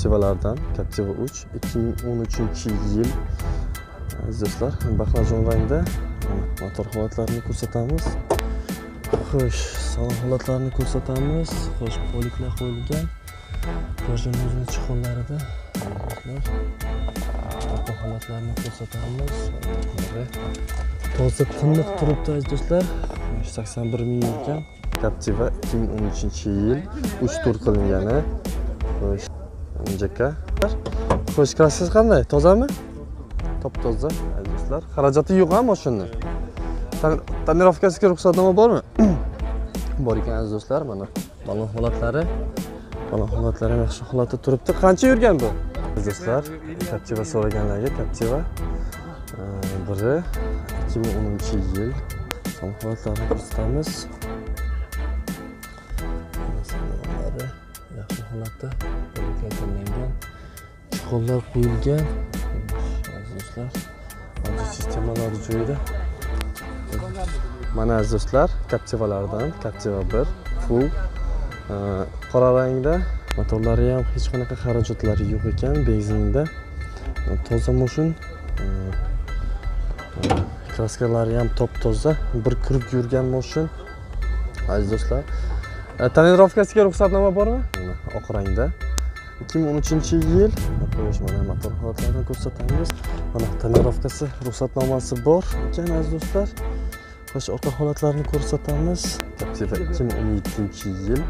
Captiva'lardan Captiva 3 2013 yil e, aziz do'stlar baqlajon rangda e, motor holatlarini ko'rsatamiz. Xo'sh salon holatlarini ko'rsatamiz. Xo'sh poliklar qo'yilgan. Ko'rjinimizni chiqinlarida do'stlar orqa holatlarini ko'rsatamiz. Toza tiniq turibdi aziz do'stlar sakson bir ming yurgan captiva ikki ming o'n uchinchi yil uch tur qilingani. Xo'sh. Mjk xo'sh kraskasi qanday? Tozami? Top toza do'stlar xarajati yo'q a mashinani tonirovkasiga ruxsatnoma bormi? Bor ekan aziz do'stlar mana balon holatlari. Balon holatlari ham yaxshi holatda turibdi. Qancha yurgan bu? Aziz do'stlar captiva so'raganlarga captiva biri ikki ming o'ninchi yil son holatlarini ko'rsatamiz yaxshi holatda chuqurlar qo'yilgan. Aziz do'stlar sistemalar joyida. Mana aziz do'stlar captivalardan captiva bir full e, qora rangda motorlari ham hech qanaqa xarajatlari yo'q ekan benzinda. E, toza mashin e, kraskalari ham top toza bir kirib yurgan mashin. Aziz do'stlar tonirovkasiga ruxsatnoma bormi? Oq rangda. Ikki ming o'n uchinchi yil xo'sh mana motor holatlarini ko'rsatamiz. Mana tonirovkasi ruxsatnomasi bor. Ekan aziz do'stlar xo'sh orqa holatlarini ko'rsatamiz. Captiva ikki ming o'n yettinchi yil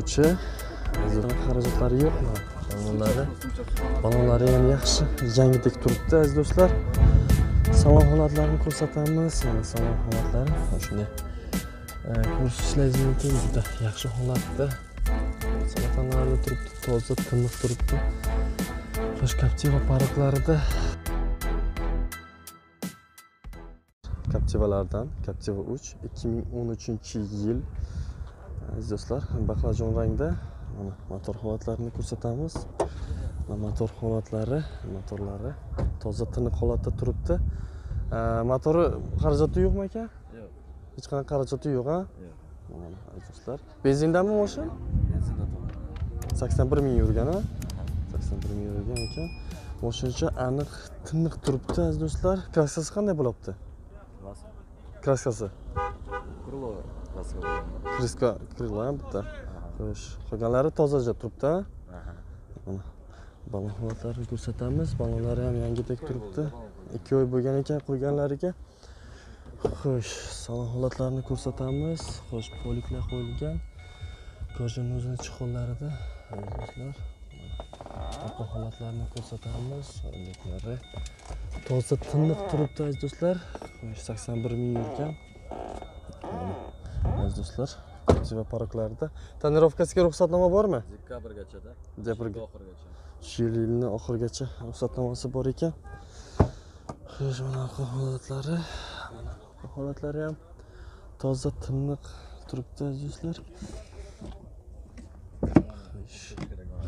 uchi xarajatlari yo'q balonlari balonlari ham yaxshi yangidek turibdi aziz do'stlar. Salon holatlarini ko'rsatamiz. Mana salon holatlari shunday ko'rishingiz mumkin juda yaxshi holatda salafanlarida turibdi toza tiniq turibdi. Xo'sh captiva pariqlarida captivalardan captiva 3 2013 yil. Aziz do'stlar baqlajon rangda. Mana motor holatlarini ko'rsatamiz. Motor holatlari motorlari toza tiniq holatda turibdi. Motori xarajati yo'qmi aka? Yo'q. Hech qanaqa xarajati yo'q a yo'q. Mana aziz do'stlar. Benzindami mashin benzinda sakson bir ming yurgan a sakson bir ming yurgan ekan. Moshincha aniq tiniq turibdi aziz do'stlar. Kraskasi qanday bo'lyapti kraskasi. Bo'lgan. kriska krilo bitta. Xo'sh qolganlari tozaja turibdi mana balon holatlarini ko'rsatamiz. Balonlari ham yangidek turibdi. Ikki oy bo'lgan ekan qo'yganlariga xo'sh salon holatlarini ko'rsatamiz. Xo'sh poliklar qo'yilgan. Ko'rjini o'zini chiqinlarida do'stlar orqa holatlarini ko'rsatamiz o'yinliklari toza tiniq turibdi aziz do'stlar xo'sh sakson bir ming yurgan Mana, aziz do'stlar va paroklarida tonirovkasiga ruxsatnoma bormi Dekabrgachada. Dekabrga. Yilgi oxirigacha. shu yil yilni oxirigacha ruxsatnomasi bor ekan xo'sh mana holatlari mana holatlari ham toza tiniq turibdi aziz do'stlar.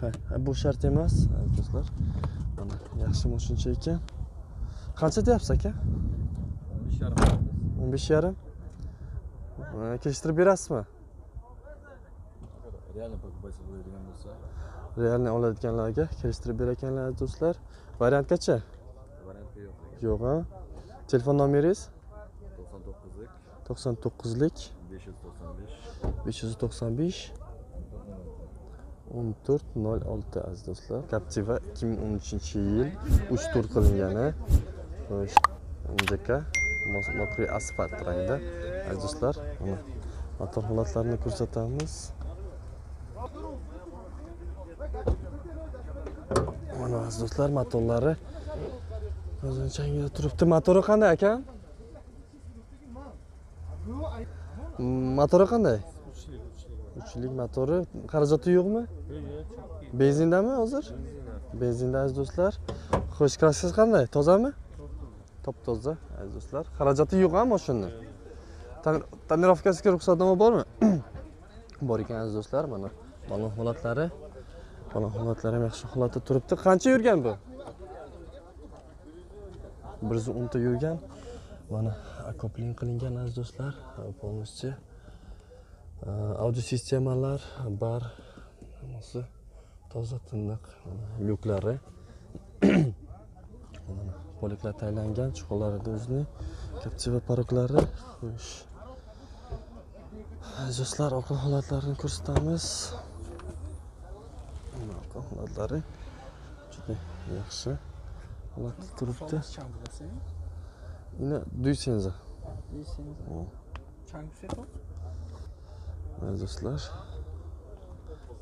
Ha, bu shart emas. Do'stlar. Mana yaxshi mashincha ekan. Qancha deyapsiz aka? Besh yarim. O'n besh yarim. Kelishtirib berasizmi? Реально bo'ladigan bo'lsa, oladiganlarga kelishtirib aziz do'stlar. Variantgacha variantga yo'q. yo'q a telefon nomeringiz? 99lik to'qson to'qqizlik. 595 besh yuz to'qson besh o'n to'rt nol olti aziz do'stlar. Captiva ikki ming o'n uchinchi yil uch tur qilingani. Xo'sh mjk mokriy asfalt rangda. Aziz do'stlar mana motor holatlarini ko'rsatamiz. Mana aziz do'stlar motorlari o'zini changida turibdi. Motori qanday aka motori qanday? Uchlik motori. Xarajati yo'qmi? Benzindami hozir? Benzinda aziz do'stlar. Xo'sh kraskasi qanday? Tozami? Top toza aziz do'stlar. Xarajati yo'q a moshinani tonirovkasiga ruxsatnoma bormi? Bor ekan aziz do'stlar. Mana balon holatlari. Balon holatlari ham yaxshi holatda turibdi. Qancha yurgan bu? Bir yuz o'nta yurgan. Mana akopling qilingan aziz do'stlar. Полностью audio sistemalar bar hammasi toza tiniq lyuklari Mana bo'liklar taylangan chuqurlarida o'zining kaptiva paroklari xo'sh do'stlar orqa holatlarini ko'rsatamiz orqa holatlari juda yaxshi holatda turibdi ina duysenza chang aziz do'stlar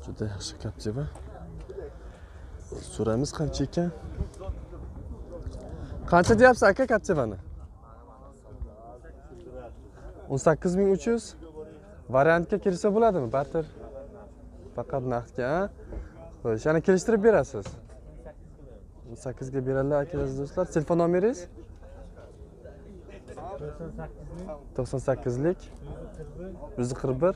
juda yaxshi kaptiva so'raymiz qancha ekan qancha deyapsiz aka kaptivani o'n sakkiz ming uch yuz variantga kirsa bo'ladimi barter. Faqat naqdga xo'sh yana kelishtirib berasiz o'n sakkizga beradilar aka aziz do'stlar telefon nomeringiz to'qson sakkizlik yuz qirq bir.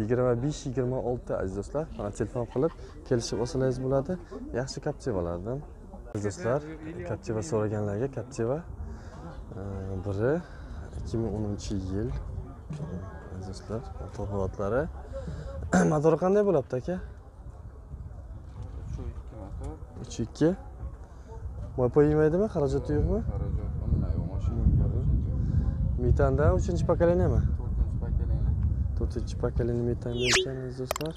Yigirma besh yigirma olti. Aziz do'stlar. Mana telefon qilib kelishib olsangiz bo'ladi. Yaxshi kaptivalardan aziz do'stlar kaptiva so'raganlarga kaptiva e, biri ikki ming o'ninchi yil. Aziz do'stlar motor holatlari motori qanday bo'lyapti aka? uch ikki mo'pa yemaydimi xarajati yo'qmi metanda uchinchi pokoleniyami to'rtinchi pakelini to'rtinchi pokoleniya metanda ekan aziz do'stlar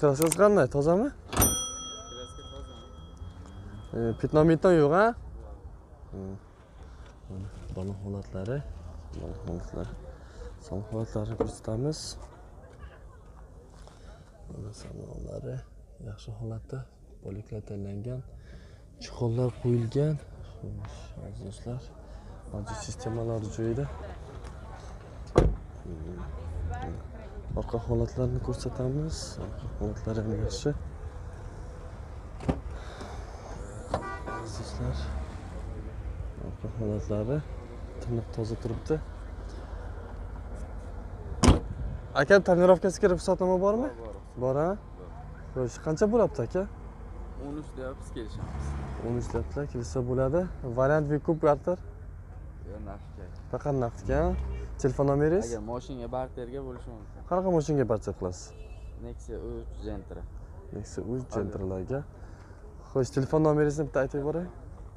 qarasiz qanday tozami kraska toza Pitno mitno yo'q a? Mana balon holatlari, balon holatlari. Salon holatlarini ko'rsatamiz. Salonlari yaxshi holatda, bo'liklar tanlangan, chiqonlar qo'yilgan. Xo'sh, aziz do'stlar, audio sistemalari joyida. Hmm, Orqa holatlarini ko'rsatamiz. Orqa holatlari ham yaxshi. azizlar orqa holatlari tiniq toza turibdi. Aka tonirovkasiga ruxsatnoma bormi? Bor a xo'sh qancha bo'lyapti aka? O'n uch deyapmiz kelishamiz. O'n uch deyaptilar kelsa bo'ladi. Variant vikup barter naqdga faqat naqdga telefon nomeringiz? Agar moshinga barterga bo'lishi mumkin. Qanaqa mashinaga barter qilasiz? Nexia uch gentra. Nexia uch gentrlarga xo'sh telefon nomeringizni bitta aytib yuboring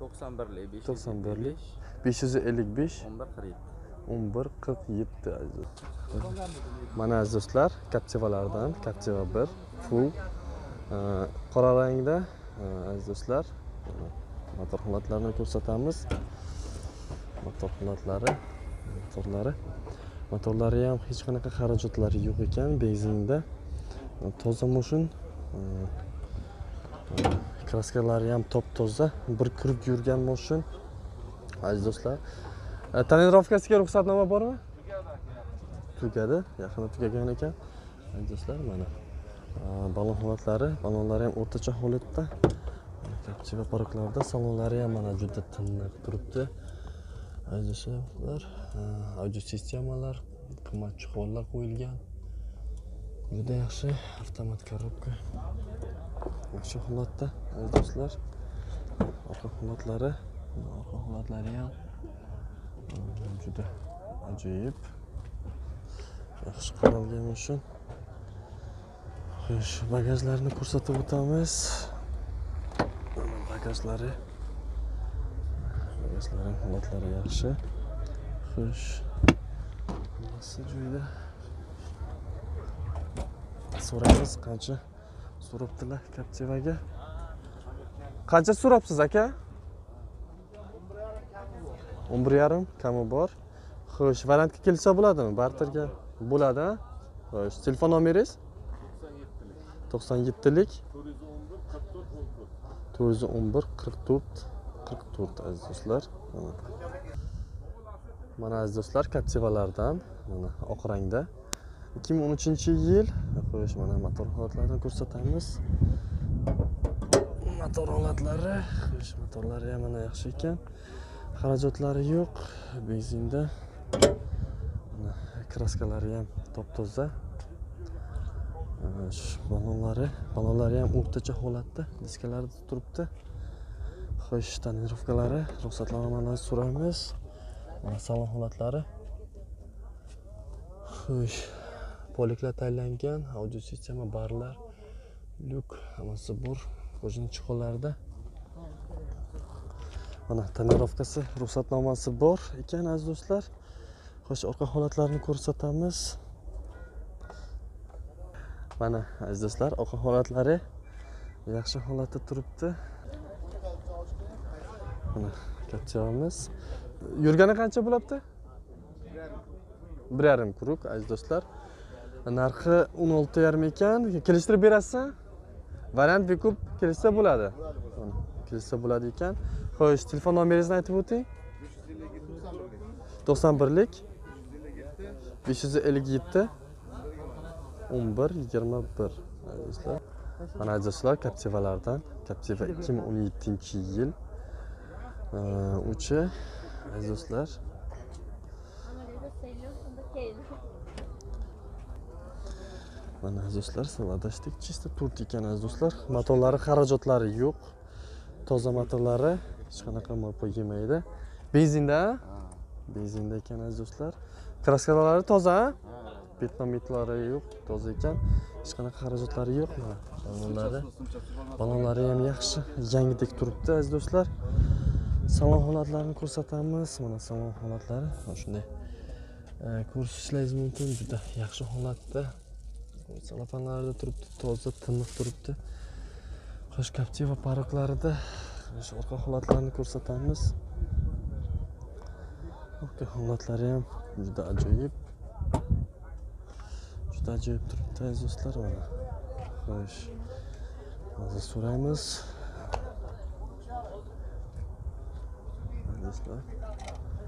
to'qson birlik besh to'qson birlik besh. yuz ellik besh. O'n bir qirq yetti o'n bir qirq yetti aziz mana aziz do'stlar kaptivalardan kaptiva bir full. Qora rangda aziz do'stlar motor holatlarini ko'rsatamiz motor holatlari motorlari. Motorlari ham hech qanaqa xarajatlari yo'q ekan. Benzinda e, toza mushin e, e, kraskalari ham top toza bir kirib yurgan mo'shin aziz do'stlar tonirovkasiga ruxsatnoma bormi? Tugadi yaqinda tugagan ekan. Aziz do'stlar mana balon holatlari balonlari ham o'rtacha holatda. Kaptiva paroklarda salonlari ham mana juda tiniq turibdi. Aziz audiosistemalar qimmat chiqonlar qo'yilgan. Juda yaxshi avtomat korobka yaxshi holatda aziz do'stlar. Orqa holatlari orqa holatlari ham juda ajoyib. Yaxshi qaralgan uchun xo'sh bagajlarni ko'rsatib o'tamiz. Bagajlari bagajlari holatlari yaxshi. Xo'sh. Hammasi joyida. So'raymiz qancha so'rabdilar captivaga qancha so'rabsiz aka? O'n bir yarim kami bor. Xo'sh variantga kelsa bo'ladimi? Barterga bo'ladi a? xo'sh telefon nomeringiz? To'qson yettilik. To'rt yuz o'n bir qirq to'rt. Qirq to'rt aziz do'stlar. Mana. aziz do'stlar captivalardan mana oq rangda ikki ming o'n uchinchi yil xo'sh mana motor holatlarini ko'rsatamiz. Motor holatlari xo'sh motorlari ham mana yaxshi ekan. Xarajatlari yo'q benzinda. Mana kraskalari ham top toza balonlari balonlari ham o'rtacha holatda diskalari turibdi. Xo'sh tonirovkalari ruxsatnomalarni so'raymiz. Mana salon holatlari. Xo'sh poliklar tayyorlangan audio sistema barlar lyuk hammasi bor. Qo'shni chiqinlarida mana tonirovkasi ruxsatnomasi bor ekan aziz do'stlar. Xo'sh orqa holatlarini ko'rsatamiz. Mana aziz do'stlar orqa holatlari. Yaxshi holatda turibdi. Mana kapchamiz yurgani qancha bo'lyapti bir yarim krug aziz do'stlar. Narxi o'n olti yarim ekan. Kelishtirib berasizmi variant bekup kelishsa bo'ladi. Kelishsa bo'ladi ekan. Xo'sh telefon nomeringizni aytib o'ting. To'qson birlik. besh yuz ellik yetti. o'n bir yigirma bir. Aziz do'stlar. Mana aziz do'stlar captivalardan. Captiva ikki ming o'n yettinchi yil uchi aziz do'stlar mana aziz do'stlar saladashdik чисто to'rt ekan aziz do'stlar motorlari xarajotlari yo'q. Toza motorlari hech qanaqa mopo yemaydi. Benzinda? Benzinda ekan aziz do'stlar kraskalari toza betnometlari yo'q toza ekan. Hech qanaqa xarajotlari yo'q mana balonlari balonlari ham yaxshi. Yangidek turibdi aziz do'stlar salon holatlarini ko'rsatamiz. Mana salon holatlari. Mana shunday. E, ko'rishingiz mumkin. Juda yaxshi holatda. Salafanlarida turibdi toza tiniq turibdi. Xo'sh captiva paroklarida o'sha orqa holatlarini ko'rsatamiz. Orqa holatlari ham juda ajoyib. Juda ajoyib turibdi aziz do'stlar. Mana xo'sh. Hozir so'raymiz. Do'stlar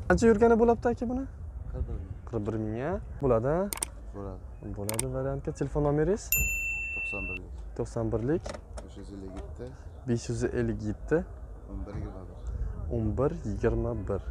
qancha yurgani bo'lyapti aka buni qirq bir ming a bo'ladi a? Bo'ladi. bo'ladi variantga telefon nomeringiz To'qson birlik. to'qson birlik Besh yuz ellik yetti. besh yuz ellik yetti O'n bir yigirma bir. o'n bir yigirma bir